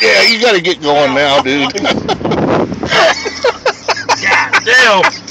Yeah, you gotta get going now, dude. God damn.